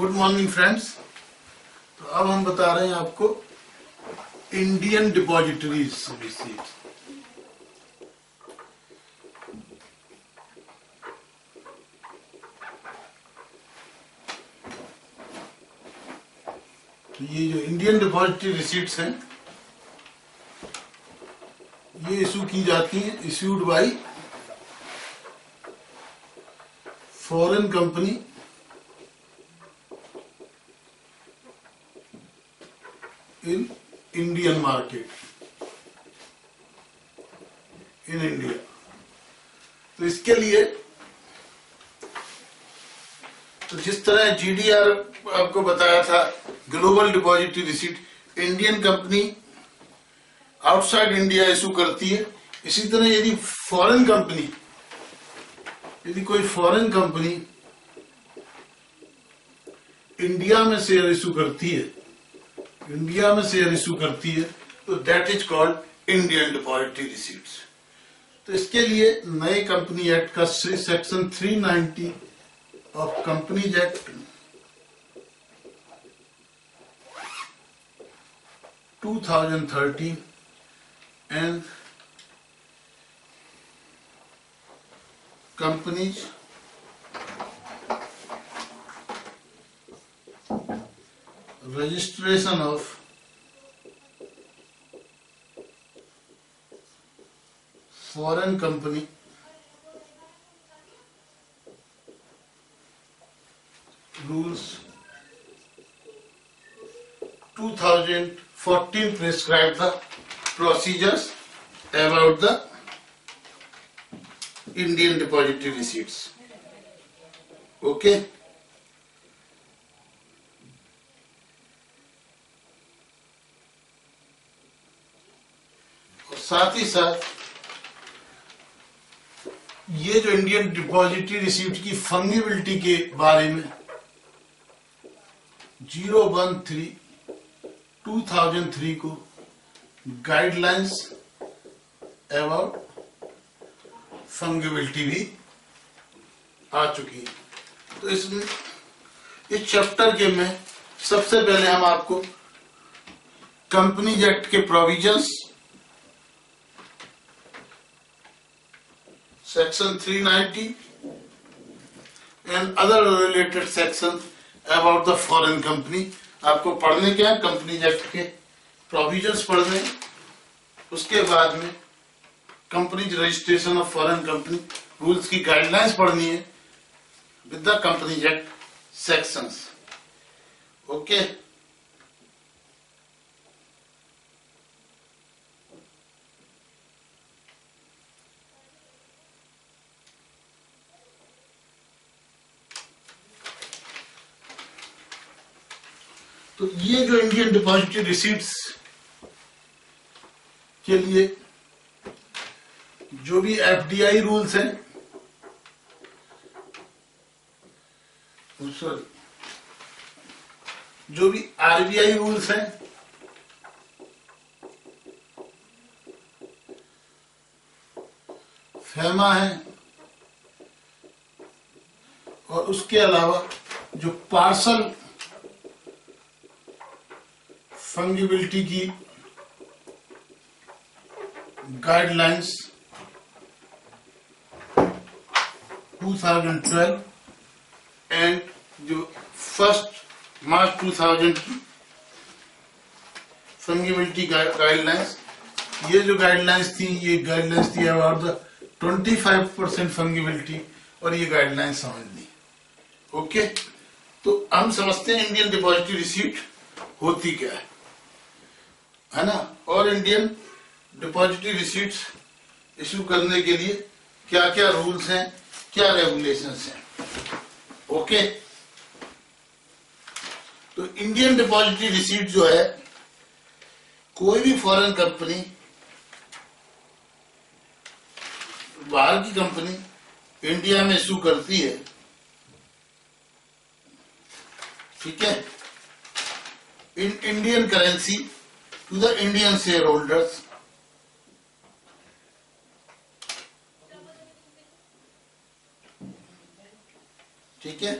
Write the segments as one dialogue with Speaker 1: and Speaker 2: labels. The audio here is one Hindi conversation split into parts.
Speaker 1: गुड मॉर्निंग फ्रेंड्स तो अब हम बता रहे हैं आपको इंडियन डिपॉजिटरीज रिसीट तो ये जो इंडियन डिपॉजिटरी रिसीट्स हैं, ये इशू की जाती हैं issued by foreign company in Indian market in India तो इसके लिए तो जिस तरह जीडीआर आपको बताया था global depository receipt Indian company outside India issue करती है। इसी तरह यदि फॉरेन कंपनी यदि कोई फॉरेन कंपनी इंडिया में शेयर इशू करती है इंडिया में शेयर इशू करती है तो that is called Indian depository receipts तो इसके लिए नए कंपनी एक्ट का section 390 of companies act 2013 and companies registration of foreign company rules 2014 prescribe the procedures about the Indian depository receipts. Okay. साथ ही साथ, ये जो इंडियन डिपॉजिटरी रिसीप्ट की फंगिबिलिटी के बारे में zero one three two thousand three को गाइडलाइंस अबाउट फंगिबिलिटी भी आ चुकी है। तो इसमें, इस चैप्टर के में सबसे पहले हम आपको कंपनीज़ एक्ट के provisions section 390 and other related section about the foreign company आपको पढ़ने क्या कंपनी एक्ट के प्रोविजंस पढ़ने। उसके बाद में companies registration of foreign company rules की गाइडलाइंस पढ़नी है with the companies act sections okay तो ये जो इंडियन डिपॉजिटरी रिसीट्स के लिए जो भी एफडीआई रूल्स हैं सॉरी जो भी आरबीआई रूल्स हैं फेमा है, और उसके अलावा जो पार्सल फंगिबिलिटी की गाइडलाइंस 2012 एंड जो फ़र्स्ट मार्च 2000 की फंगिबिलिटी गाइडलाइंस ये जो गाइडलाइंस थी, ये गाइडलाइंस थी अबाउट द 25 परसेंट फंगिबिलिटी और ये गाइडलाइंस समझनी ओके तो हम समझते हैं इंडियन डिपॉजिटरी रिसीट होती क्या है। है ना? और इंडियन डिपॉजिटरी रिसीट्स इशू करने के लिए क्या क्या रूल्स हैं, क्या रेगुलेशंस हैं? ओके तो इंडियन डिपॉजिटरी रिसीट जो है, कोई भी फॉरेन कंपनी बाहर की कंपनी इंडिया में इशू करती है, ठीक है? In Indian currency to the Indian shareholders. ठीक है?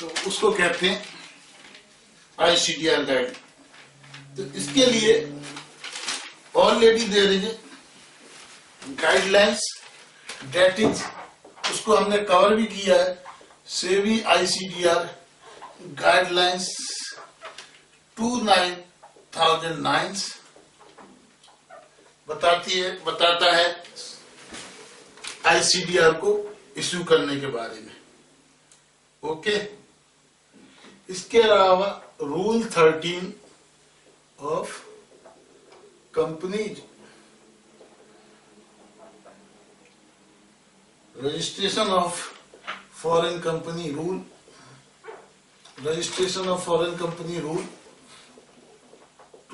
Speaker 1: तो उसको कहते हैं आईसीडीआर गाइड तो इसके लिए ऑलरेडी रही है गाइडलाइंस डेट इज़ उसको हमने कवर भी किया है। SEBI ICDR guidelines two nine thousand nine बताती है, बताता है आईसीडीआर को इश्यू करने के बारे में। ओके इसके अलावा rule thirteen of companies registration of foreign company rule registration of foreign company rule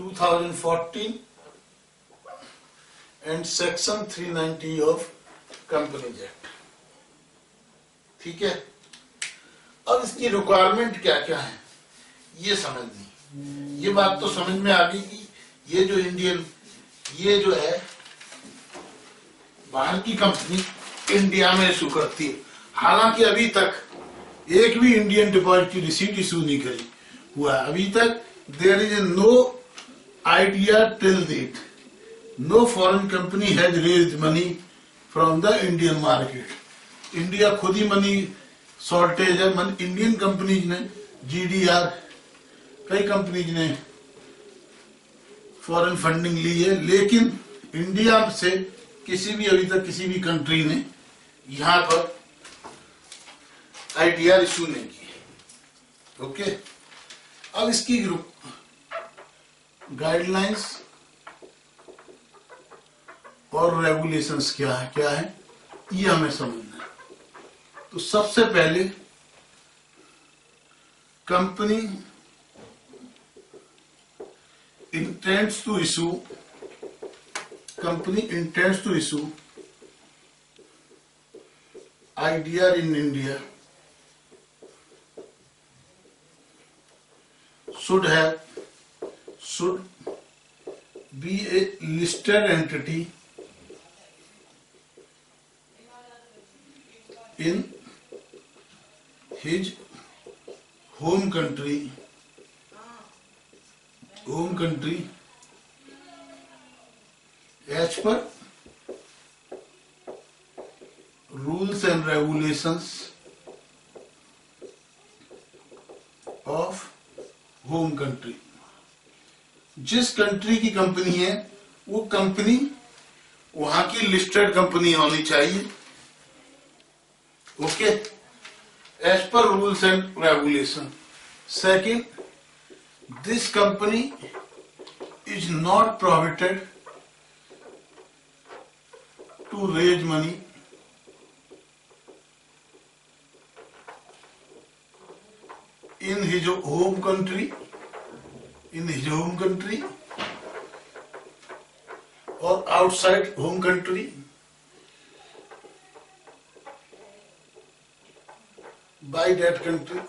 Speaker 1: 2014 and section 390 of companies act ठीक है? अब इसकी रिक्वायरमेंट क्या क्या है? ये समझनी। ये बात तो समझ में आ गई कि ये जो इंडियन ये जो है, बाहर की कंपनी इंडिया में इशू करती है। हालाँकि अभी तक एक भी इंडियन डिपॉजिट की रिसीट इशू नहीं करी। हुआ अभी तक there is no idea till date no foreign company has raise money from the Indian market India खुद ही मनी शॉर्टेज है। मन इंडियन कंपनीज़ ने जीडीआर कई कंपनीज़ ने फॉरेन फंडिंग ली है। लेकिन इंडिया से किसी भी, अभी तक किसी भी कंट्री ने यहाँ पर आईटीआर इशू नहीं की ओके? अब इसकी ग्रुप गाइडलाइंस और रेगुलेशंस क्या है क्या है, ये हमें समझना है। तो सबसे पहले company intends to issue, company intends to issue IDR in India. Should have should be a listed entity in his home country home country as per rules and regulations of home country जिस कंट्री की कंपनी है, वो कंपनी वहाँ की लिस्टेड कंपनी होनी चाहिए। Okay? As per rules and regulation second this company is not prohibited to raise money in his home country in his home country or outside home country? By that country.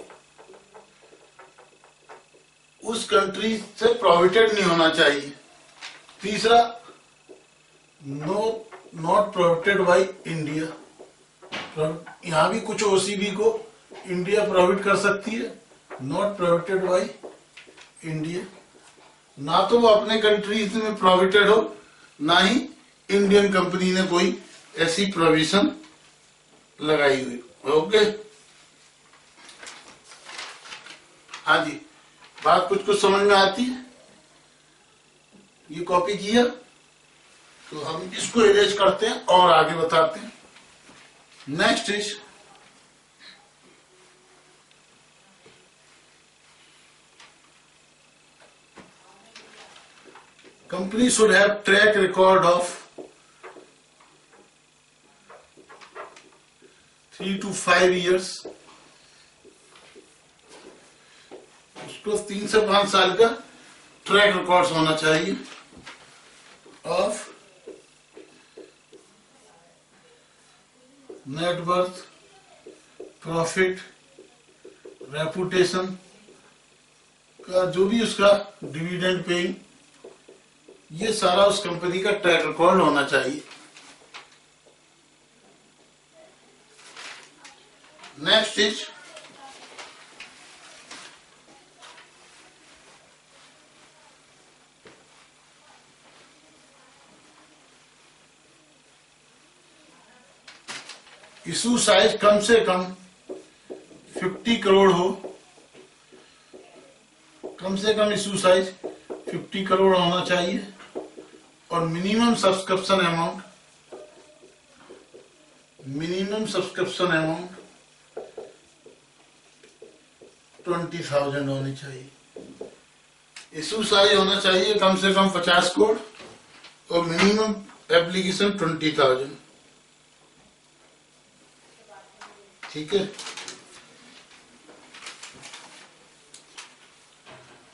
Speaker 1: उस कंट्री से प्रोविटेड नहीं होना चाहिए। तीसरा no not prohibited by India यहाँ भी कुछ ओसीबी को इंडिया प्रोविट कर सकती है। नॉट प्रोविटेड बाय इंडिया ना तो वो अपने कंट्रीज़ में प्रोविटेड हो, ना ही इंडियन कंपनी ने कोई ऐसी प्रोविज़न लगाई हुई ओके हाँ जी, बात कुछ कुछ समझ में आती है? ये कॉपी किया? तो हम इसको इरेज करते हैं और आगे बताते हैं। Next is company should have track record of three to five years. उसको तीन से पाँच साल का ट्रैक रिकॉर्ड्स होना चाहिए ऑफ़ नेटवर्थ प्रॉफिट रेपुटेशन का जो भी उसका डिविडेंड पेइंग ये सारा उस कंपनी का ट्रैक रिकॉर्ड होना चाहिए। नेक्स्ट इज़ इशू साइज़ कम से कम 50 करोड़ हो। कम से कम इशू साइज़ 50 करोड़ होना चाहिए और minimum subscription amount minimum subscription amount twenty thousand होनी चाहिए। इशू साइज़ होना चाहिए कम से कम पचास करोड़ और मिनिमम एप्लीकेशन ट्वेंटी थाउज़ेंड ठीक है?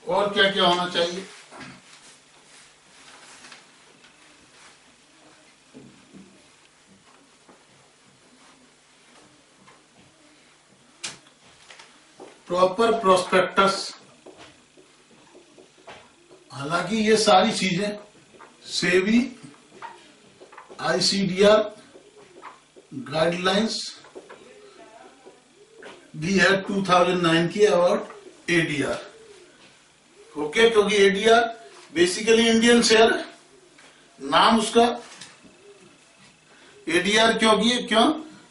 Speaker 1: और क्या क्या होना चाहिए? प्रॉपर प्रोस्पेक्टस हालाँकि ये सारी चीज़ें, सेवी आईसीडीआर गाइडलाइंस भी है 2009 की अबाउट एडीआर ओके क्योंकि एडीआर बेसिकली इंडियन शेयर नाम उसका एडीआर क्यों किए क्यों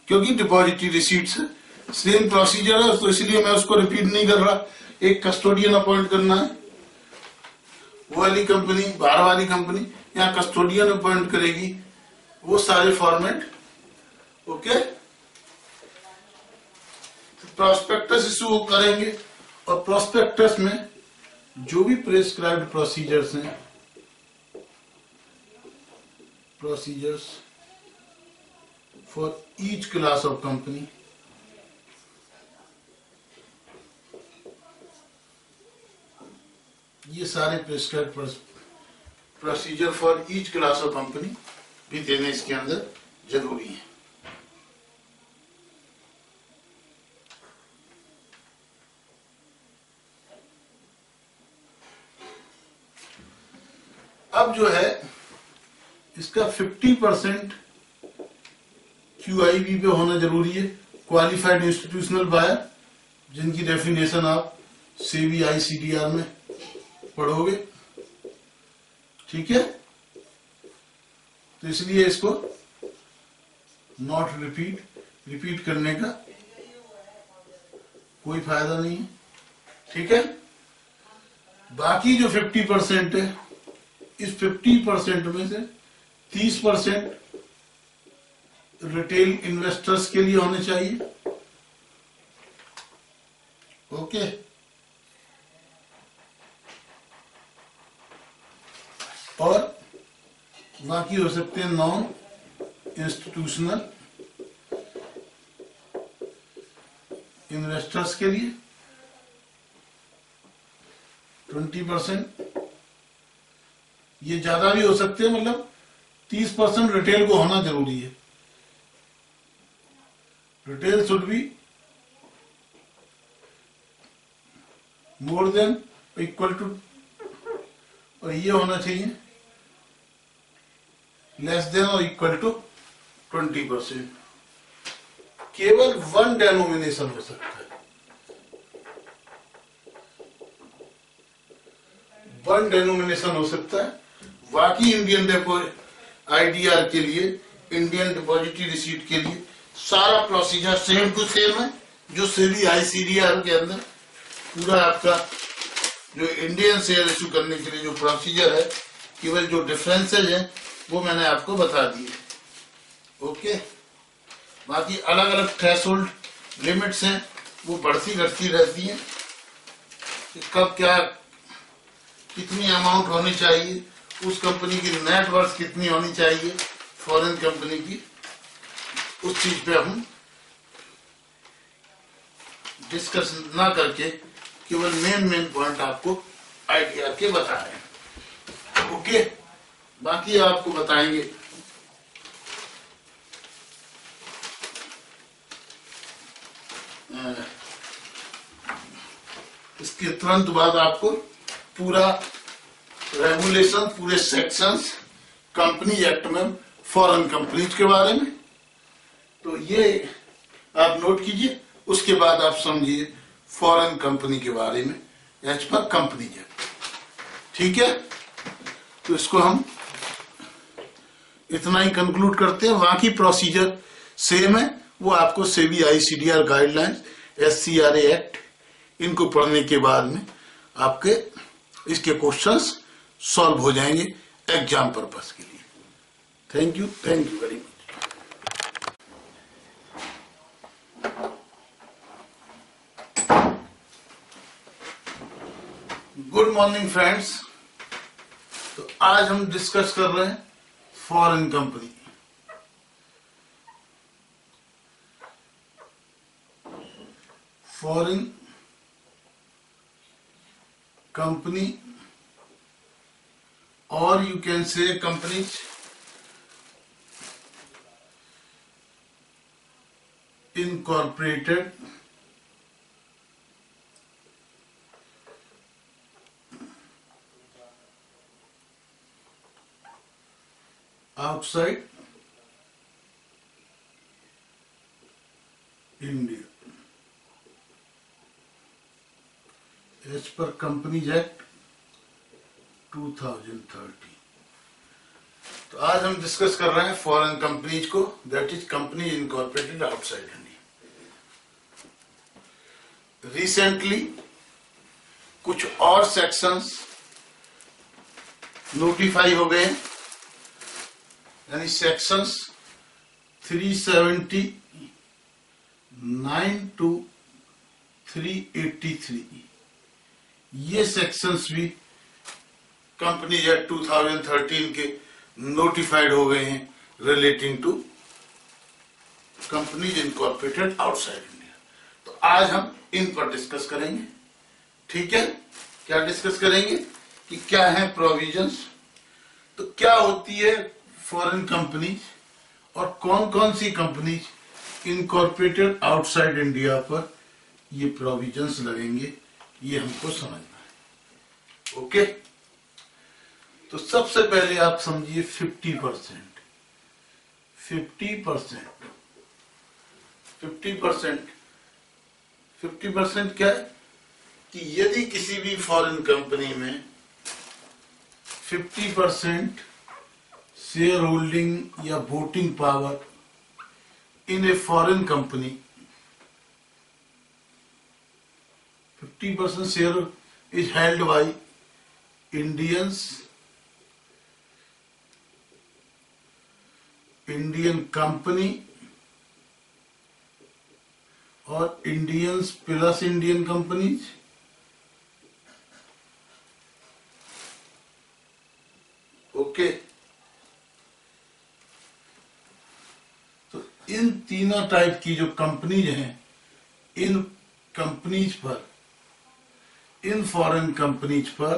Speaker 1: क्योंकि डिपॉजिटरी रिसीट्स है। सेम प्रोसीजर है तो इसलिए मैं उसको रिपीट नहीं कर रहा। एक कस्टोडियन अपॉइंट करना है। वो वाली कंपनी बाहर वाली कंपनी यहाँ कस्टोडियन अपॉइंट करेगी। वो सारे फॉर्मेट ओके प्रोस्पेक्टस इशू करेंगे, और प्रोस्पेक्टस में जो भी प्रेस्क्राइब्ड प्रोसीजर्स हैं procedures for each class of company सारे prescribe procedure for each class of company भी देने इसके अंदर ज़रूरी है। अब जो है, इसका 50 परसेंट क्यू पे होना ज़रूरी है। क्वालिफाइड इंस्टीट्यूशनल बायर जिनकी डेफिनेशन आप सीबी आई सी में पढ़ोगे? ठीक है? तो इसलिए इसको नॉट रिपीट रिपीट करने का कोई फ़ायदा नहीं है। ठीक है? बाकी जो 50 परसेंट है, इस 50 परसेंट में से 30 परसेंट रिटेल इन्वेस्टर्स के लिए होने चाहिए। ओके? और बाकी हो सकते हैं नॉन इंस्टीट्यूशनल इन्वेस्टर्स के लिए। ट्वेंटी परसेंट ये ज़्यादा भी हो सकते हैं मतलब तीस परसेंट रिटेल को होना ज़रूरी है। Retail should be more than equal to और ये होना चाहिए। लेस देन और इक्वल टू ट्वेंटी परसेंट केवल वन डेनोमिनेशन हो सकता है। वन डेनोमिनेशन हो सकता है। बाकी इंडियन डेपो आईडीआर के लिए इंडियन डिपॉजिटरी रिसीट के लिए, सारा प्रोसीजर सेम टू सेम है, जो सेबी आईसीडीआर के अंदर, पूरा आपका जो इंडियन शेयर इशू करने के लिए जो प्रोसीजर है, केवल जो डिफरेंसेज है वो मैंने आपको बता दिए ओके बाकी अलग अलग थ्रेशोल्ड लिमिट्स हैं, वो बढ़ती घटती रहती हैं। कि कब क्या, कितनी अमाउंट होनी चाहिए, उस कंपनी की नेटवर्थ कितनी होनी चाहिए फॉरेन कंपनी की, उस चीज़ पे हम डिस्कस ना करके केवल मेन मेन पॉइंट आपको आइडिया के बता रहे हैं। ओके बाकी आपको बताएँगे। इसके तुरंत बाद आपको पूरा रेगुलेशन, पूरे सेक्शंस कंपनी एक्ट में फॉरेन कंपनीज़ के बारे में। तो ये आप नोट कीजिए, उसके बाद आप समझिए फॉरेन कंपनी के बारे में एज पर कंपनी एक्ट ठीक है? तो इसको हम इतना ही कंक्लूड करते हैं। वहाँ की प्रोसीजर सेम है। वो आपको SEBI ICDR guidelines S C R act इनको पढ़ने के बाद में आपके इसके क्वेश्चंस सॉल्व हो जाएँगे एग्ज़ाम पर्पज के लिए। Thank you thank you very much good morning friends तो आज हम डिस्कस कर रहे हैं foreign company foreign company or you can say companies incorporated outside India as per Companies Act 2030 तो आज हम डिस्कस कर रहे हैं फॉरेन कंपनीज़ को that is company incorporated outside India recently कुछ और सेक्शंस नोटिफाई हो गए यानी सेक्शंस 379 टू 383 ये सेक्शंस भी कंपनी एक्ट 2013 के नोटिफाइड हो गए हैं relating to companies incorporated outside India तो आज हम इन पर डिस्कस करेंगे। ठीक है? क्या डिस्कस करेंगे कि क्या है प्रोविजंस तो क्या होती है फॉरेन कंपनीज़ और कौन कौन सी कंपनीज़ इनकॉर्पोरेटेड आउटसाइड इंडिया पर ये प्रोविजंस लगेंगे, ये हमको समझना है। ओके तो सबसे पहले आप समझिए 50 percent fifty percent fifty percent fifty percent क्या है? कि यदि किसी भी फॉरेन कंपनी में 50 परसेंट शेयर होल्डिंग या voting power in a foreign company 50 percent share is held by Indians Indian company और Indians plus Indian companies okay तो इन तीनों टाइप की जो कंपनीज़ हैं, इन कंपनीज़ पर, इन फॉरेन कंपनीज़ पर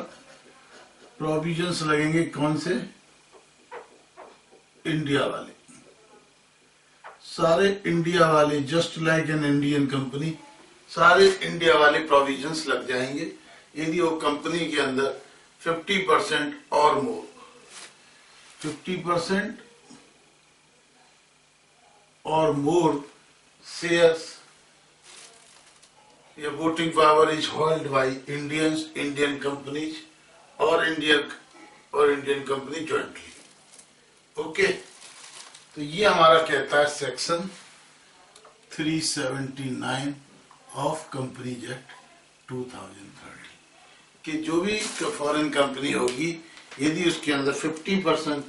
Speaker 1: प्रोविजंस लगेंगे कौन से? इंडिया वाले। सारे इंडिया वाले just like an Indian company सारे इंडिया वाले प्रोविजंस लग जाएँगे। यदि वो कंपनी के अंदर 50 परसेंट और मोर 50 परसेंट और मोर शेयर्स या voting power is hold by Indians Indian companies और इंडियन और इंडियन कंपनी ज्वाइंटली ओके तो ये हमारा कहता है सेक्शन 379 ऑफ़ कंपनीज़ एक्ट 2030 कि जो भी फॉरेन कंपनी होगी, यदि उसके अंदर 50 परसेंट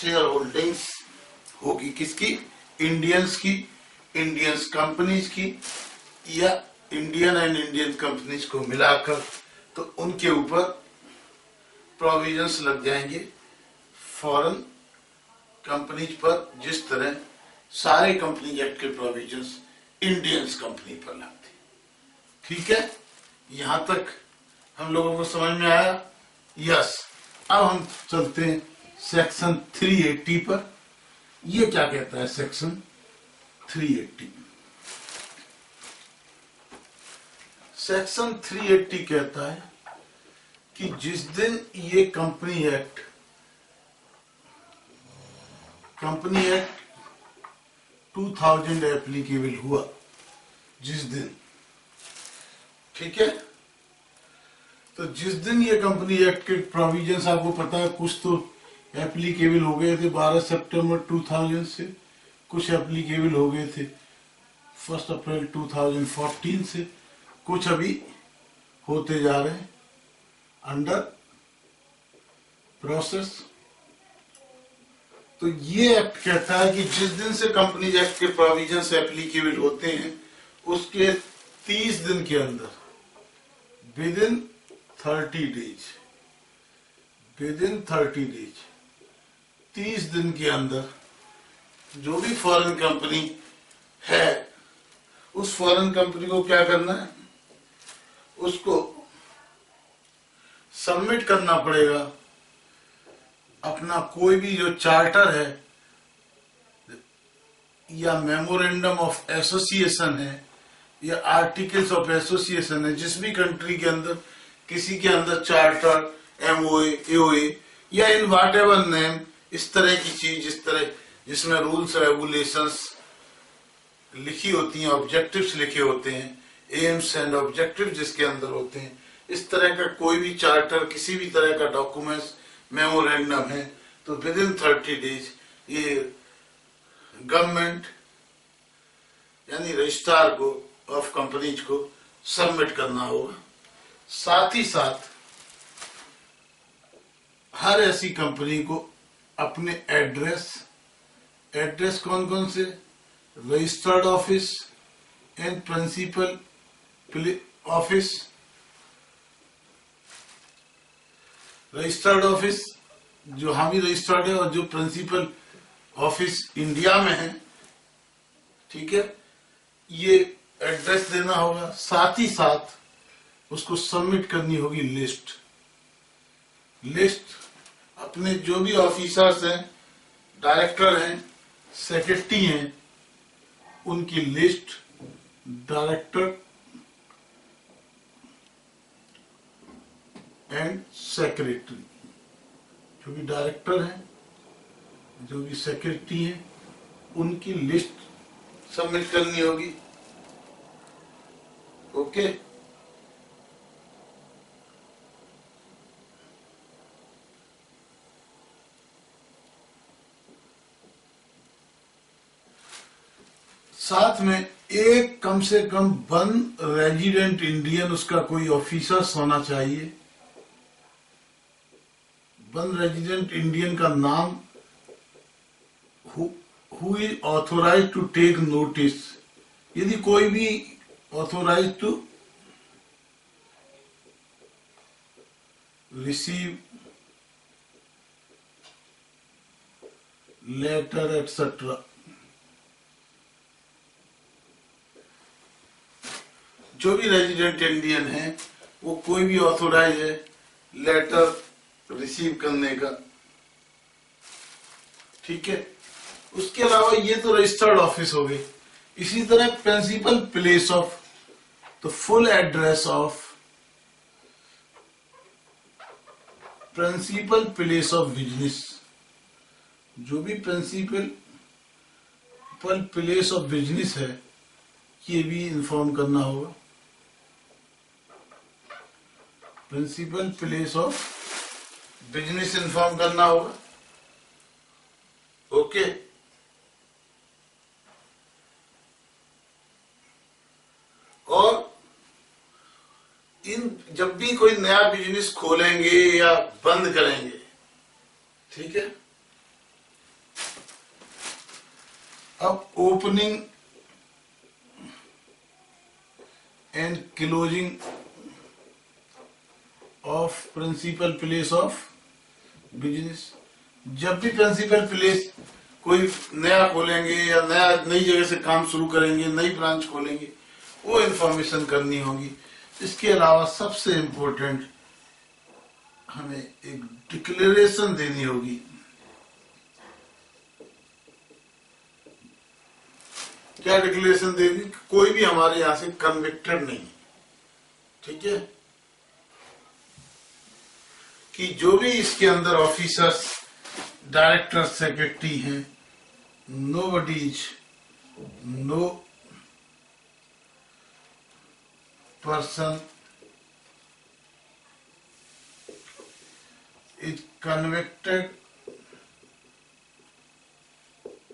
Speaker 1: शेयर होल्डिंग्स होगी, किसकी? इंडियंस की इंडियंस कंपनीज़ की, या इंडियन एंड इंडियन कंपनीज़ को मिलाकर तो उनके ऊपर प्रोविजंस लग जाएँगे। फॉरेन कंपनीज़ पर जिस तरह सारे कंपनी एक्ट के प्रोविज़न इंडियंस कंपनी पर लगते ठीक है? यहाँ तक हम लोगों को समझ में आया? यस अब हम चलते हैं सेक्शन 380 पर। ये क्या कहता है सेक्शन 380 सेक्शन 380 कहता है कि जिस दिन ये company act company act 2000 applicable हुआ जिस दिन। ठीक है? तो जिस दिन ये कंपनी एक्ट के प्रोविजंस आपको पता है, कुछ तो एप्लीकेबल हो गए थे 12 सितंबर 2000 से। कुछ एप्लीकेबल हो गए थे फ़र्स्ट अप्रैल 2014 से। कुछ अभी होते जा रहे हैं। अंडर प्रोसेस तो ये एक्ट कहता है कि जिस दिन से कंपनीज़ एक्ट के प्रोविज़न एप्लीकेबल होते हैं, उसके 30 दिन के अंदर within thirty days within thirty days तीस दिन के अंदर जो भी फॉरेन कंपनी है, उस फॉरेन कंपनी को क्या करना है? उसको सबमिट करना पड़ेगा। अपना कोई भी जो चार्टर है, या मेमोरेंडम ऑफ़ एसोसिएशन है, या आर्टिकल्स ऑफ़ एसोसिएशन है, जिस भी कंट्री के अंदर, किसी के अंदर चार्टर एमओए एओए या इन वाट एवर नेम इस तरह की चीज़ इस तरह, जिसमें रूल्स, रेगुलेशंस लिखी होती हैं, ऑब्जेक्टिव्स लिखे होते हैं एम्स एंड ऑब्जेक्टिव जिसके अंदर होते हैं, इस तरह का कोई भी चार्टर किसी भी तरह का डॉक्यूमेंट्स मेमोरेंडम है तो विद इन थर्टी डेज़ ये गवर्नमेंट यानी रजिस्ट्रार को ऑफ़ कंपनीज़ को सबमिट करना होगा। साथ ही साथ हर ऐसी कंपनी को अपने एड्रेस एड्रेस कौन कौन से? Registered office, and principal office. Registered office जो हम हामी रजिस्टर्ड है और जो प्रिंसिपल ऑफ़िस इंडिया में है, ठीक है? ये एड्रेस देना होगा, साथ ही साथ उसको सबमिट करनी होगी लिस्ट। लिस्ट अपने जो भी ऑफिसर्स हैं डायरेक्टर हैं सेक्रेटरी हैं, उनकी लिस्ट डायरेक्टर एंड सेक्रेटरी जो भी डायरेक्टर हैं, जो भी सेक्रेटरी हैं, उनकी लिस्ट सबमिट करनी होगी ओके okay? साथ में एक कम से कम वन रेजिडेंट इंडियन उसका कोई ऑफिसर्स होना चाहिए। वन रेजिडेंट इंडियन का नाम who is authorise to take notice यदि कोई भी authorise to receive letter etcetera जो भी रेजिडेंट इंडियन है, वो कोई भी ऑथोराइज है लेटर रिसीव करने का। ठीक है? उसके अलावा ये तो रजिस्टर्ड ऑफ़िस हो गई। इसी तरह principal place of the full address of principal place of business जो भी प्रिंसिपल प्लेस ऑफ़ बिज़नेस है, ये भी इन्फॉर्म करना होगा। Principal place of business inform करना होगा। ओके। और इन, जब भी कोई नया बिज़नेस खोलेंगे या बंद करेंगे, ठीक है? अब opening and closing of principal place of business जब भी प्रिंसिपल प्लेस कोई नया खोलेंगे या नया, नई जगह से काम शुरू करेंगे, नई ब्रांच खोलेंगे, वो इंफॉर्मेशन करनी होगी। इसके अलावा सबसे इम्पोर्टेंट हमें एक डिक्लेरेशन देनी होगी। क्या डिक्लेरेशन देनी? कोई भी हमारे यहाँ से कन्विक्टेड नहीं। ठीक है? कि जो भी इसके अंदर ऑफिसर्स डायरेक्टर सेक्रेटरी हैं no bodies no person is convicted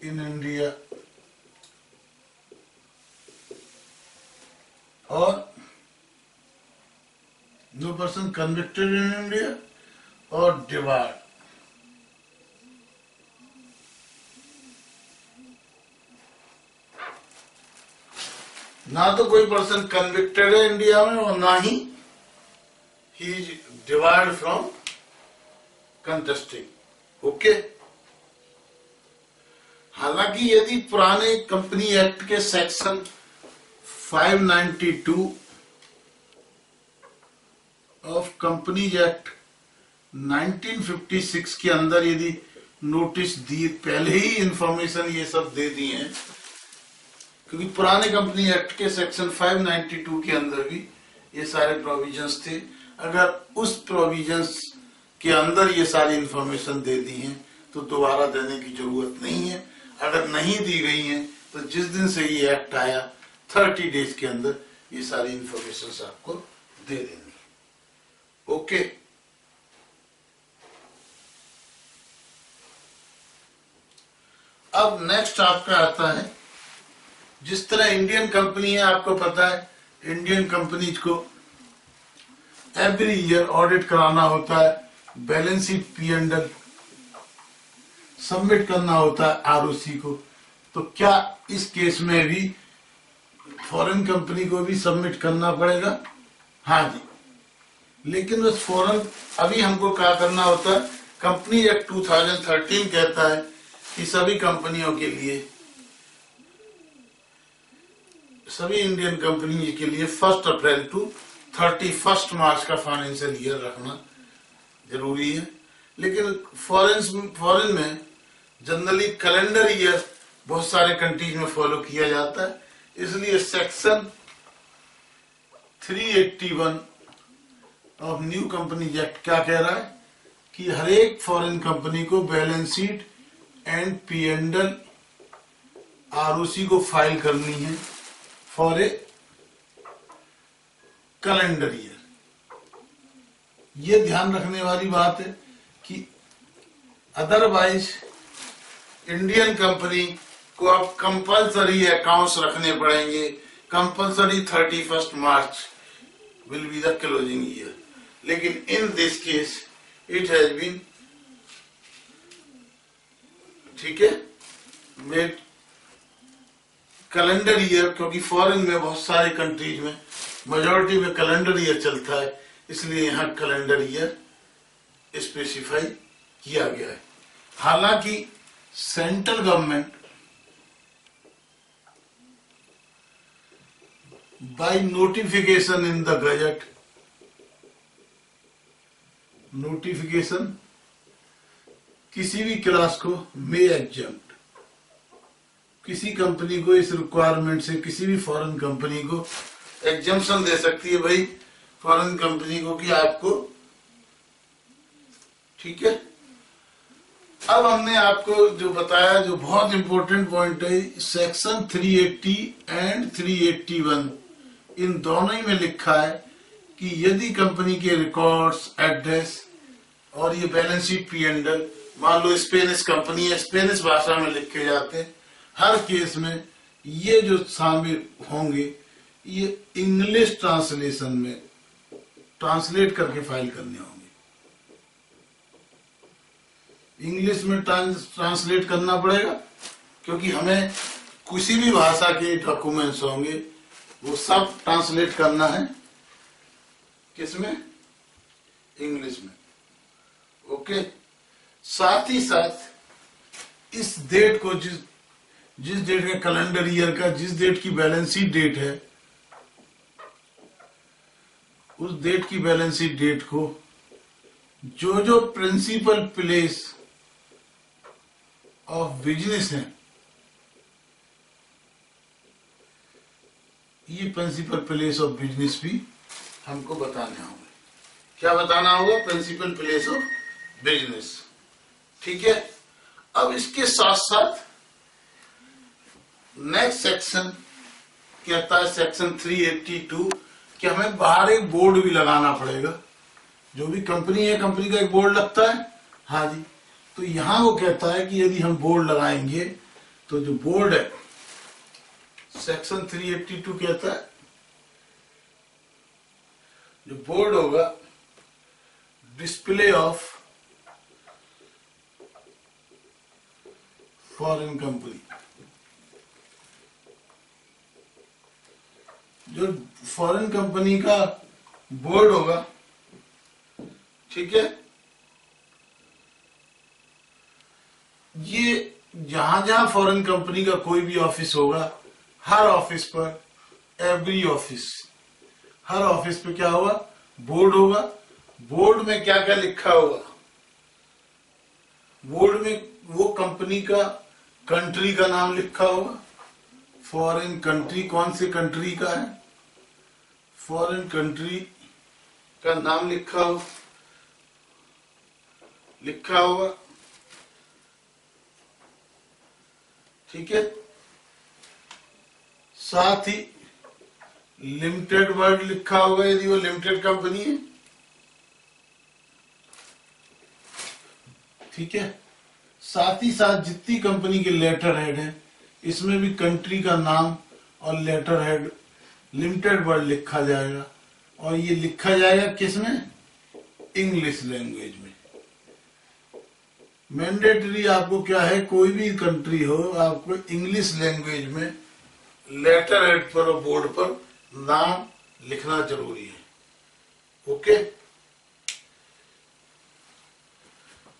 Speaker 1: in India और no person convicted in India और डिवार्ड ना तो कोई पर्सन कन्विक्टेड है इंडिया में और ना ही ही इज़ डिवाइड फ्रॉम कंटेस्टिंग ओके हालाँकि यदि पुराने कंपनी एक्ट के सेक्शन 592 ऑफ़ कंपनीज़ एक्ट 1956 के अंदर यदि नोटिस दी, पहले ही इंफॉर्मेशन ये सब दे दी है, क्योंकि पुराने कंपनी एक्ट के सेक्शन 592 के अंदर भी ये सारे प्रोविजंस थे। अगर उस प्रोविजंस के अंदर ये सारी इंफॉर्मेशन दे दी है तो दोबारा देने की ज़रूरत नहीं है। अगर नहीं दी गई है तो जिस दिन से ये एक्ट आया थर्टी डेज़ के अंदर ये सारी इंफॉर्मेशन आपको दे देनी ओके अब नेक्स्ट आपका आता है। जिस तरह इंडियन कंपनी है, आपको पता है इंडियन कंपनीज़ को एवरी ईयर ऑडिट कराना होता है balance sheet P and L submit करना होता है आरओसी को। तो क्या इस केस में भी फॉरेन कंपनी को भी सबमिट करना पड़ेगा? हाँ जी। लेकिन उस फॉरेन अभी हमको क्या करना होता है कंपनी एक्ट 2013 कहता है कि सभी कंपनियों के लिए, सभी इंडियन कंपनी के लिए first April to thirty first March का फाइनेंशियल ईयर रखना ज़रूरी है। लेकिन फॉरेन फॉरेन में जनरली कैलेंडर ईयर बहुत सारे कंट्रीज़ में फॉलो किया जाता है। इसलिए section 381 of new company act क्या कह रहा है कि हर एक फॉरेन कंपनी को balance sheet and P and L ROC को फ़ाइल करनी है फॉर ए कैलेंडर ईयर ये ध्यान रखने वाली बात है कि अदरवाइज़ इंडियन कंपनी को अब कंपलसरी अकाउंट्स रखने पड़ेंगे। Compulsory thirty first March will be the closing year लेकिन in this case it has been ठीक है? मेड कैलेंडर ईयर क्योंकि फॉरेन में बहुत सारे कंट्रीज़ में मेजोरिटी में कैलेंडर ईयर चलता है, इसलिए यहाँ कैलेंडर ईयर स्पेसिफाई किया गया है। हालाँकि central government by notification in the gazette notification किसी भी क्लास को मे एग्ज़ाम किसी कंपनी को इस रिक्वायरमेंट से, किसी भी फॉरेन कंपनी को एग्जामेशन दे सकती है भाई। फॉरेन कंपनी को कि आपको, ठीक है? अब हमने आपको जो बताया, जो बहुत इंपॉर्टेंट पॉइंट है सेक्शन 380 एंड 381 इन दोनों ही में लिखा है कि यदि कंपनी के रिकॉर्ड्स एड्रेस और ये बैलेंस शीट पी एंडल मान लो स्पेनिश कंपनी है स्पेनिश भाषा में लिखे जाते हैं। हर केस में ये जो शामिल होंगे, ये इंग्लिश ट्रांसलेशन में ट्रांसलेट करके फ़ाइल करने होंगे। इंग्लिश में ट्रांसलेट करना पड़ेगा, क्योंकि हमें किसी भी भाषा के डॉक्यूमेंट्स होंगे, वो सब ट्रांसलेट करना है। किसमें इंग्लिश में। ओके साथ ही साथ इस डेट को जिस जिस डेट का कैलेंडर ईयर का, जिस डेट की बैलेंस डेट है, उस डेट की बैलेंस डेट को जो जो प्रिंसिपल प्लेस ऑफ़ बिज़नेस है, ये प्रिंसिपल प्लेस ऑफ़ बिज़नेस भी हमको बताने होंगे। क्या बताना होगा? प्रिंसिपल प्लेस ऑफ़ बिज़नेस ठीक है? अब इसके साथ साथ नेक्स्ट सेक्शन कहता है सेक्शन 382 कि हमें बाहर एक बोर्ड भी लगाना पड़ेगा। जो भी कंपनी है कंपनी का एक बोर्ड लगता है। हाँ जी। तो यहाँ वो कहता है कि यदि हम बोर्ड लगाएँगे तो जो बोर्ड है सेक्शन 382 कहता है, जो बोर्ड होगा डिस्प्ले ऑफ़ फॉरेन कंपनी जो फॉरेन कंपनी का बोर्ड होगा, ठीक है? ये जहाँ जहाँ फॉरेन कंपनी का कोई भी ऑफ़िस होगा, हर ऑफ़िस पर एवरी ऑफ़िस हर ऑफ़िस पे क्या होगा? बोर्ड होगा। बोर्ड में क्या क्या लिखा होगा? बोर्ड में वो कंपनी का कंट्री का नाम लिखा होगा फॉरेन कंट्री कौन सी कंट्री का है? फॉरेन कंट्री का नाम लिखा हो लिखा होगा ठीक है? साथ ही लिमिटेड वर्ड लिखा होगा यदि वो लिमिटेड कंपनी है। ठीक है? साथ ही साथ जितनी कंपनी के लेटर हेड है, इसमें भी कंट्री का नाम और लेटर हेड लिमिटेड वर्ड लिखा जाएगा। और ये लिखा जाएगा किसमें? इंग्लिश लैंग्वेज में। मैंडेटरी आपको क्या है? कोई भी कंट्री हो, आपको इंग्लिश लैंग्वेज में लेटर हेड पर और बोर्ड पर नाम लिखना ज़रूरी है। ओके?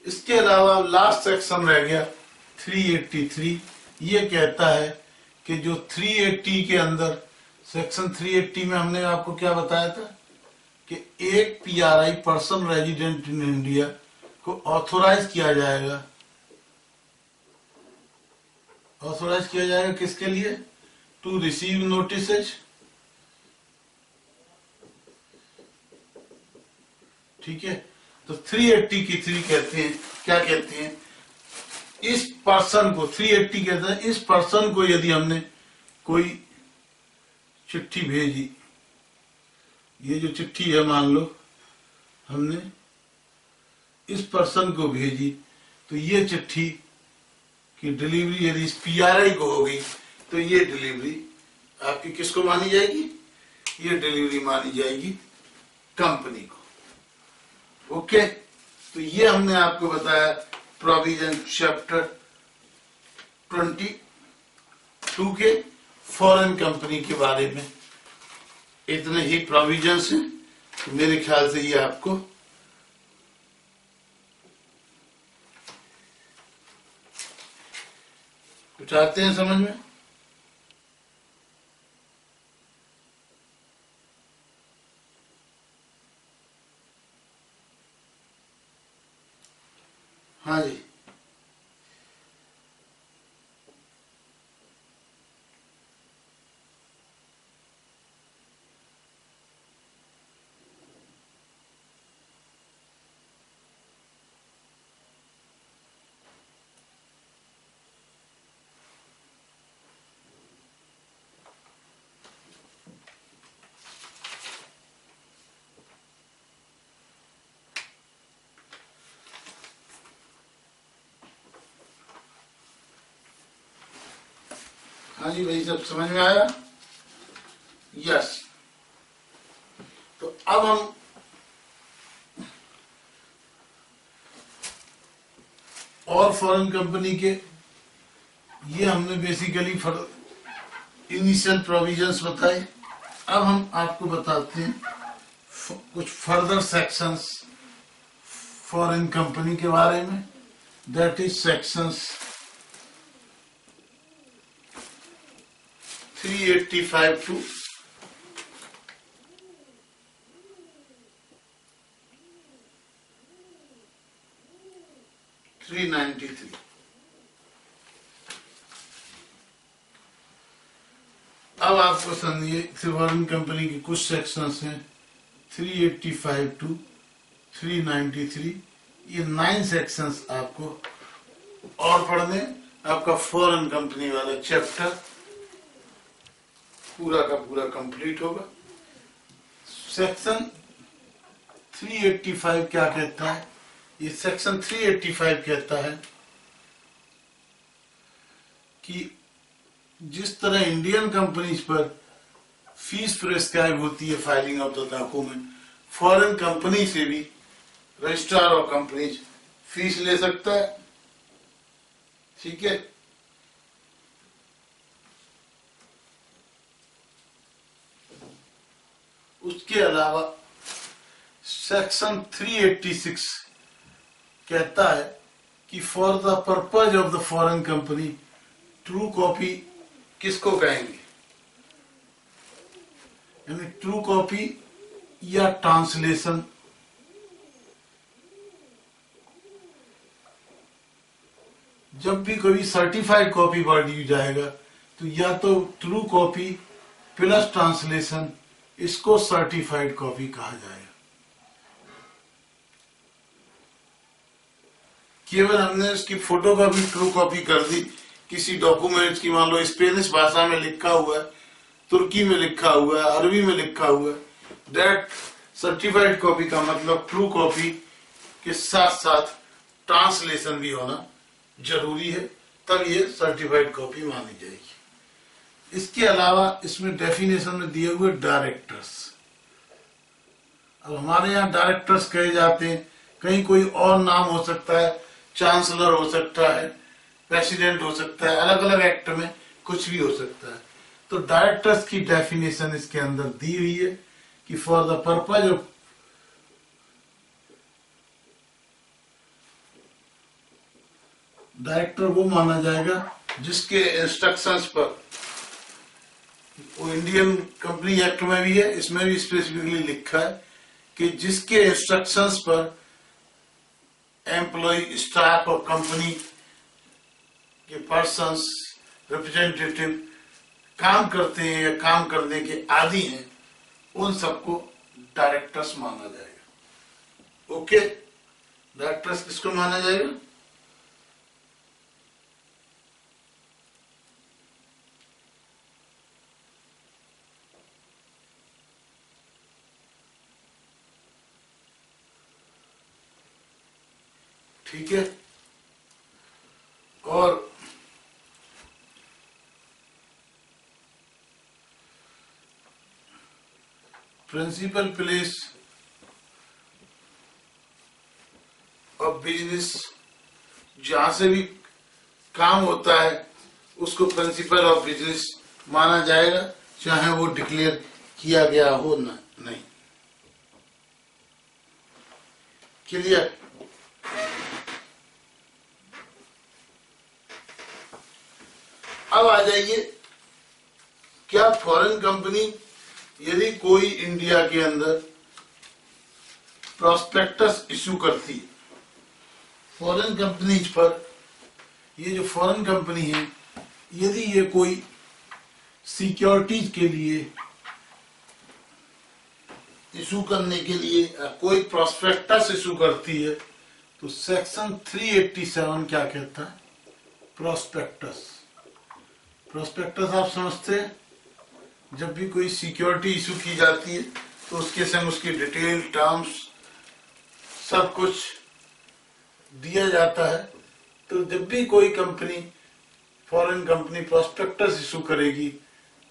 Speaker 1: इसके अलावा लास्ट सेक्शन रह गया 383 ये कहता है कि जो 380 के अंदर सेक्शन 380 में हमने आपको क्या बताया था? कि एक PRI person resident in India को ऑथोराइज किया जाएगा। ऑथोराइज किया जाएगा किसके लिए? टू रिसीव नोटिस ठीक है? तो 380 की थ्री कहते हैं। क्या कहते हैं? इस पर्सन को 380 कहते हैं, इस पर्सन को यदि हमने कोई चिट्ठी भेजी, ये जो चिट्ठी है मान लो, हमने इस पर्सन को भेजी तो ये चिट्ठी की डिलीवरी यदि इस पीआरआई को हो गई तो ये डिलीवरी आपकी किसको मानी जाएगी? ये डिलीवरी मानी जाएगी कंपनी को। ओके तो ये हमने आपको बताया प्रोविज़न चैप्टर ट्वेंटी टू के फॉरेन कंपनी के बारे में। इतने ही प्रोविज़न हैं। तो मेरे ख्याल से ये आपको कुछ आते हैं समझ में? हाँ हाँ जी भाई सब समझ में आया? यस तो अब हम और फॉरेन कंपनी के, ये हमने बेसिकली इनिशियल प्रोविजंस बताए। अब हम आपको बताते हैं कुछ फर्दर सेक्शंस फॉरेन कंपनी के बारे में। That is sections 385 to Three ninety three. अब आपको सिवरन कंपनी के कुछ सेक्शंस हैं 385 टू 393 ये नाइन सेक्शंस आपको और पढ़ने, आपका फॉरेन कंपनी वाला चैप्टर पूरा का पूरा कंप्लीट होगा। सेक्शन 385 क्या कहता है? ये सेक्शन 385 कहता है कि जिस तरह इंडियन कंपनीज़ पर फ़ीस प्रेस्क्राइब होती है filing of the document foreign company से भी रजिस्ट्रार ऑफ़ कंपनीज़ फ़ीस ले सकता है। ठीक है? उसके अलावा सेक्शन 386 कहता है कि for the purpose of the foreign company true copy किसको कहेंगे? यानी ट्रू कॉपी या ट्रांसलेशन जब भी कभी सर्टिफाइड कॉपी बांटी जाएगा तो या तो ट्रू कॉपी प्लस ट्रांसलेशन इसको सर्टिफाइड कॉपी कहा जाएगा केवल हमने उसकी फ़ोटो का भी ट्रू कॉपी कर दी। किसी डॉक्यूमेंट की मान लो स्पेनिश भाषा में लिखा हुआ है, तुर्की में लिखा हुआ है, अरबी में लिखा हुआ है डेट सर्टिफाइड कॉपी का मतलब ट्रू कॉपी के साथ साथ ट्रांसलेशन भी होना ज़रूरी है, तब ये सर्टिफाइड कॉपी मानी जाएगी। इसके अलावा इसमें डेफिनेशन में दिए हुए डायरेक्टर्स अब हमारे यहाँ डायरेक्टर्स कहे जाते हैं, कहीं कोई और नाम हो सकता है चांसलर हो सकता है प्रेसिडेंट हो सकता है अलग अलग एक्ट में कुछ भी हो सकता है। तो डायरेक्टर्स की डेफिनेशन इसके अंदर दी हुई है कि for the purpose of director वो माना जाएगा जिसके इंस्ट्रक्शंस पर वो इंडियन कंपनी एक्ट में भी है, इसमें भी स्पेसिफिकली लिखा है कि जिसके इंस्ट्रक्शंस पर एम्प्लॉय स्टाफ और कंपनी के पर्सन रिप्रेजेंटेटिव काम करते हैं या काम करने के आदि हैं, उन सबको डायरेक्टर्स माना जाएगा। ओके डायरेक्टर्स किसको माना जाएगा? ठीक है? और प्रिंसिपल प्लेस ऑफ़ बिज़नेस जहाँ से भी काम होता है, उसको प्रिंसिपल ऑफ़ बिज़नेस माना जाएगा, चाहे वो डिक्लेयर किया गया हो ना, नहीं। क्लियर अब आ जाइए। क्या फॉरेन कंपनी यदि कोई इंडिया के अंदर प्रोस्पेक्टस इशू करती है फॉरेन कंपनीज़ पर, ये जो फॉरेन कंपनी है, यदि ये कोई सिक्योरिटीज के लिए इशू करने के लिए कोई प्रोस्पेक्टस इशू करती है तो सेक्शन 387 क्या कहता है? प्रोस्पेक्टस प्रोस्पेक्टस आप समझते हैं, जब भी कोई सिक्योरिटी इशू की जाती है तो उसके संग उसकी डिटेल टर्म्स सब कुछ दिया जाता है। तो जब भी कोई company foreign company prospectus issue करेगी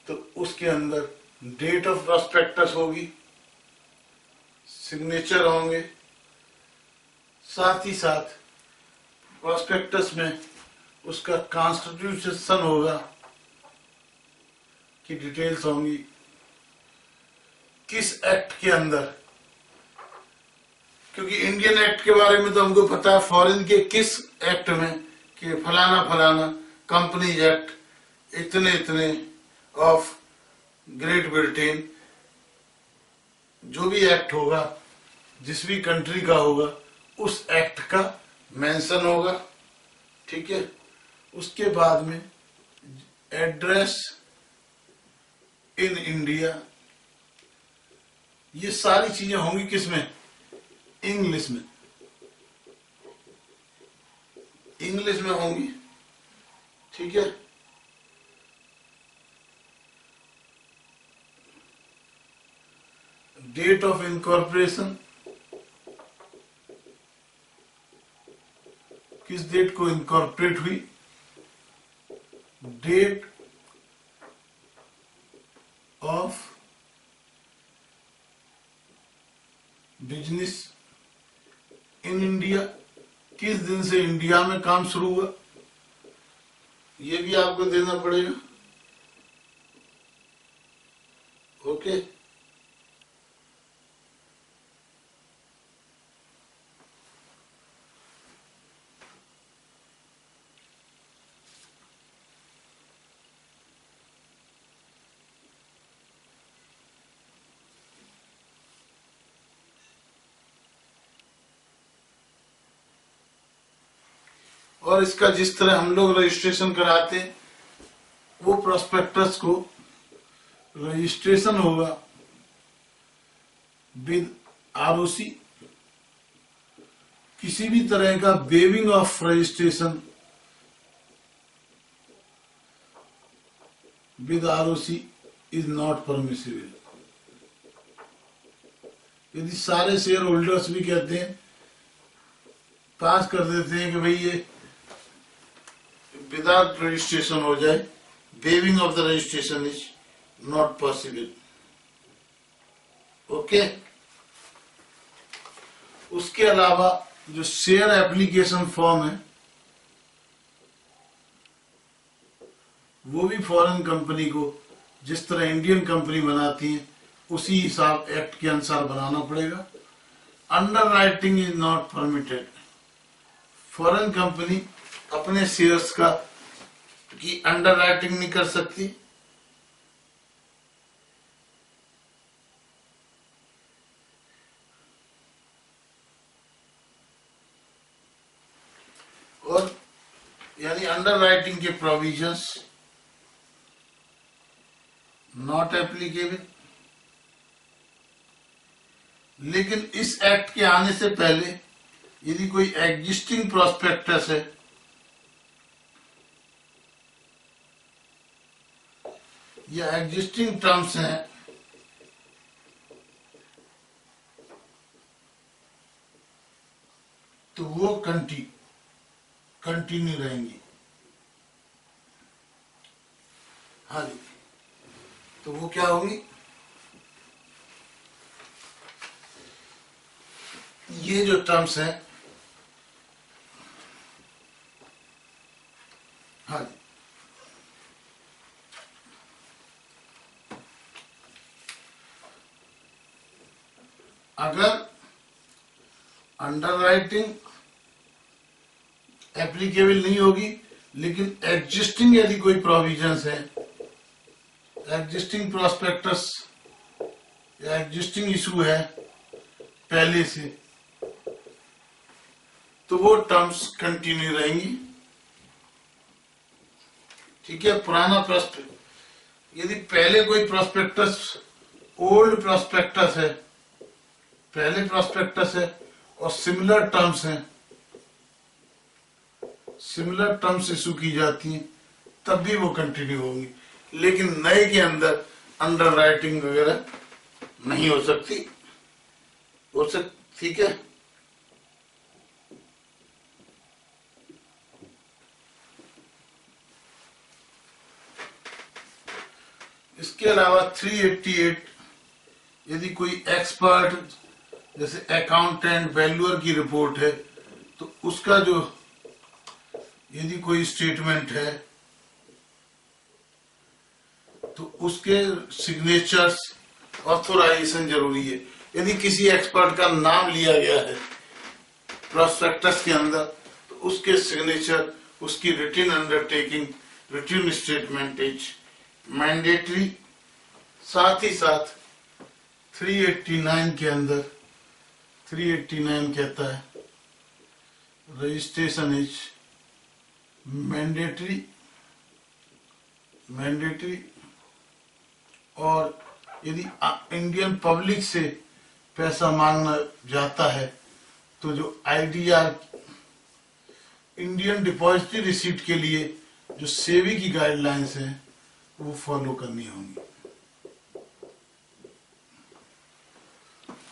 Speaker 1: तो उसके अंदर डेट ऑफ़ प्रोस्पेक्टस होगी सिग्नेचर होंगे। साथ ही साथ प्रोस्पेक्टस में उसका कॉन्स्टिट्यूशन होगा। की डिटेल्स होंगी। किस एक्ट के अंदर? क्योंकि इंडियन एक्ट के बारे में तो हमको पता है, फॉरेन के किस एक्ट में कि फलाना फलाना कंपनी एक्ट, इतने इतने ऑफ़ ग्रेट ब्रिटेन जो भी एक्ट होगा, जिस भी कंट्री का होगा, उस एक्ट का मेंशन होगा। ठीक है? उसके बाद में एड्रेस इन इंडिया ये सारी चीज़ें होंगी किसमें? इंग्लिश में। इंग्लिश में होंगी। ठीक है? डेट ऑफ़ इनकॉर्पोरेशन किस डेट को इनकॉर्पोरेट हुई? Date of business in India किस दिन से इंडिया में काम शुरू हुआ? ये भी आपको देना पड़ेगा। ओके और इसका जिस तरह हम लोग रजिस्ट्रेशन कराते, वो प्रोस्पेक्टस को रजिस्ट्रेशन होगा विद आरओसी किसी भी तरह का waiving of registration with ROC is not permissible यदि सारे शेयर होल्डर्स भी कहते हैं पास कर देते हैं कि भाई ये विदाउट रजिस्ट्रेशन हो जाए waiving of the registration is not possible okay उसके अलावा जो शेयर एप्लीकेशन फॉर्म है, वो भी फॉरेन कंपनी को जिस तरह इंडियन कंपनी बनाती है, उसी हिसाब एक्ट के अनुसार बनाना पड़ेगा। Underwriting is not permitted foreign company अपने शेयर्स का की अंडर राइटिंग नहीं कर सकती। और यानी अंडर राइटिंग के प्रोविजंस नॉट एप्लीकेबल लेकिन इस एक्ट के आने से पहले यदि कोई एग्जिस्टिंग प्रोस्पेक्टस है या एग्जिस्टिंग टर्म्स हैं। तो वो कंटी कंटिन्यू रहेंगी। हाँ जी। तो वो क्या होगी? ये जो टर्म्स हैं हाँ जी अगर अंडर राइटिंग एप्लीकेबल नहीं होगी, लेकिन एग्जिस्टिंग यदि कोई प्रोविजंस है एग्जिस्टिंग प्रोस्पेक्टस या एग्जिस्टिंग इशू है, पहले से तो वो टर्म्स कंटिन्यू रहेंगी। ठीक है, पुराना प्रोस्पेक्ट यदि पहले कोई प्रोस्पेक्टस ओल्ड प्रोस्पेक्टस है, पहले प्रोस्पेक्टस है और सिमिलर टर्म्स हैं। सिमिलर टर्म्स इशू की जाती हैं, तब भी वो कंटिन्यू होंगी। लेकिन नए के अंदर अंडर राइटिंग वगैरह नहीं हो सकती। हो सक, ठीक है? इसके अलावा 388 यदि कोई एक्सपर्ट जैसे अकाउंटेंट वैल्यूअर की रिपोर्ट है तो उसका जो यदि कोई स्टेटमेंट है तो उसके सिग्नेचर्स ऑथोराइजेशन ज़रूरी है। यदि किसी एक्सपर्ट का नाम लिया गया है प्रोस्पेक्टस के अंदर तो उसके सिग्नेचर उसकी return undertaking return statement is mandatory साथ ही साथ 389 के अंदर 389 कहता है, रजिस्ट्रेशन इज़ मैंडेटरी मैंडेटरी, और यदि इंडियन पब्लिक से पैसा मांगना जाता है तो जो आईडीआर, इंडियन डिपॉजिटरी रिसीट के लिए जो सेवी की गाइडलाइंस है, वो फॉलो करनी होंगी।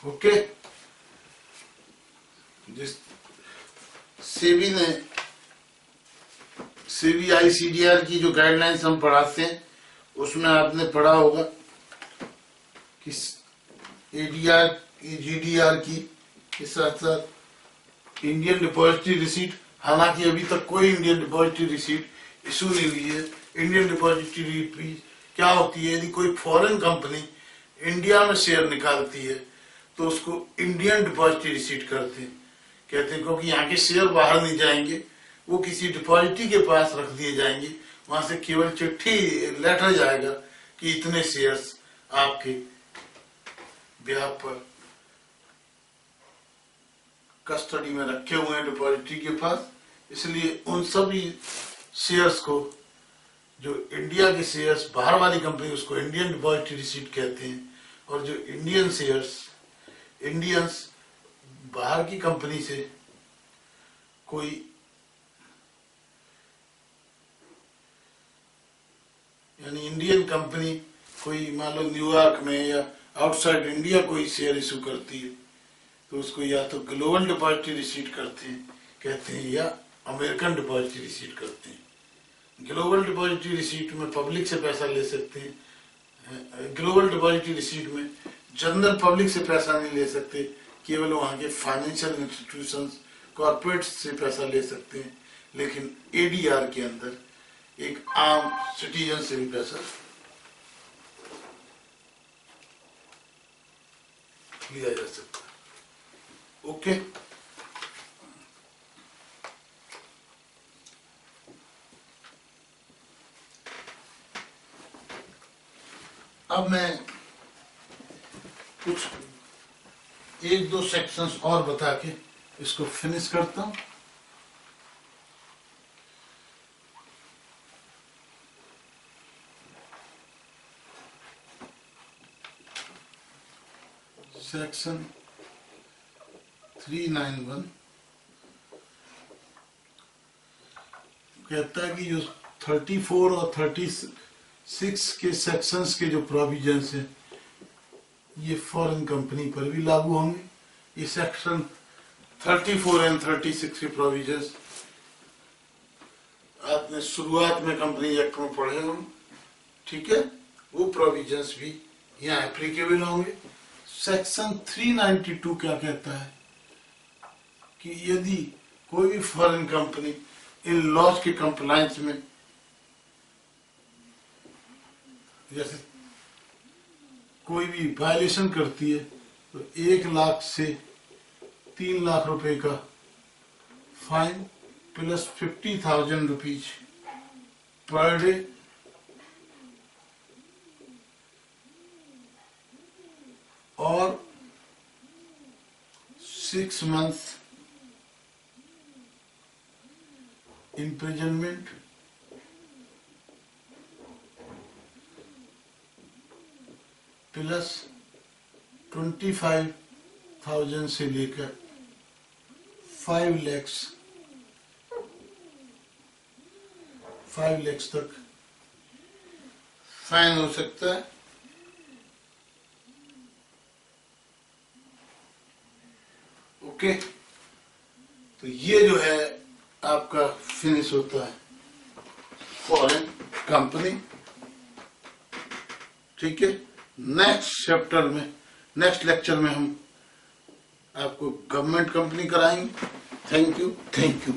Speaker 1: ओके जिस सेबी ने सेबी आईसीडीआर की जो गाइडलाइंस हम पढ़ाते हैं, उसमें आपने पढ़ा होगा कि एडीआर जीडीआर की, के साथ साथ इंडियन डिपॉजिटरी रिसीट हालाँकि अभी तक कोई इंडियन डिपॉजिटरी रिसीट इशू नहीं हुई है। इंडियन डिपॉजिटरी क्या होती है? यदि कोई फॉरेन कंपनी इंडिया में शेयर निकालती है तो उसको इंडियन डिपॉजिटरी रिसीट करते हैं। कहते हैं, क्योंकि यहाँ के शेयर बाहर नहीं जाएँगे, वो किसी डिपॉजिटरी के पास रख दिए जाएँगे, वहाँ से केवल चिट्ठी लेटर जाएगा कि इतने शेयर्स आपके ब्याह पर कस्टडी में रखे हुए हैं डिपॉजिटरी के पास। इसलिए उन सभी शेयर्स को, जो इंडिया के शेयर्स बाहर वाली कंपनी उसको इंडियन डिपॉजिटरी रिसीट कहते हैं, और जो इंडियन शेयर्स इंडियंस बाहर की कंपनी से कोई यानी इंडियन कंपनी कोई, मान लो न्यूयॉर्क में या आउटसाइड इंडिया कोई शेयर इशू करती है तो उसको या तो ग्लोबल डिपॉजिटरी रिसीट करते हैं, कहते हैं, या अमेरिकन डिपॉजिटरी रिसीट करते हैं। ग्लोबल डिपॉजिटरी रिसीट में पब्लिक से पैसा ले सकते हैं ग्लोबल डिपॉजिटरी रिसीट में जनरल पब्लिक से पैसा नहीं ले सकते। केवल वहाँ के फाइनेंशियल इंस्टीट्यूशन कॉरपोरेट से पैसा ले सकते हैं, लेकिन एडीआर के अंदर एक आम सिटीजन से भी पैसा लिया जा सकता ओके अब मैं कुछ एक दो सेक्शंस और बता के इसको फिनिश करता हूँ। सेक्शन 391 कहता है कि जो 34 और 36 के सेक्शंस के जो प्रोविजंस हैं ये फॉरेन कंपनी पर भी लागू होंगे। ये सेक्शन 34 एंड 36 के प्रोविजंस आपने शुरुआत में कंपनी एक्ट में पढ़े होंगे ठीक है? वो प्रोविजंस भी यहाँ एप्लीकेबल होंगे। सेक्शन 392 क्या कहता है? कि यदि कोई भी फॉरेन कंपनी इन लॉज के कंप्लायंस में, जैसे कोई भी वायलेशन करती है तो एक लाख से तीन लाख रुपए का fine plus fifty thousand rupees per day और six month imprisonment plus twenty five thousand से लेकर फाइव लैक्स फाइव लैक्स तक फाइन हो सकता है। ओके? तो ये जो है आपका फिनिश होता है। Foreign company. ठीक है? नेक्स्ट चैप्टर में नेक्स्ट लेक्चर में हम आपको गवर्नमेंट कंपनी कराएँगे. Thank you thank you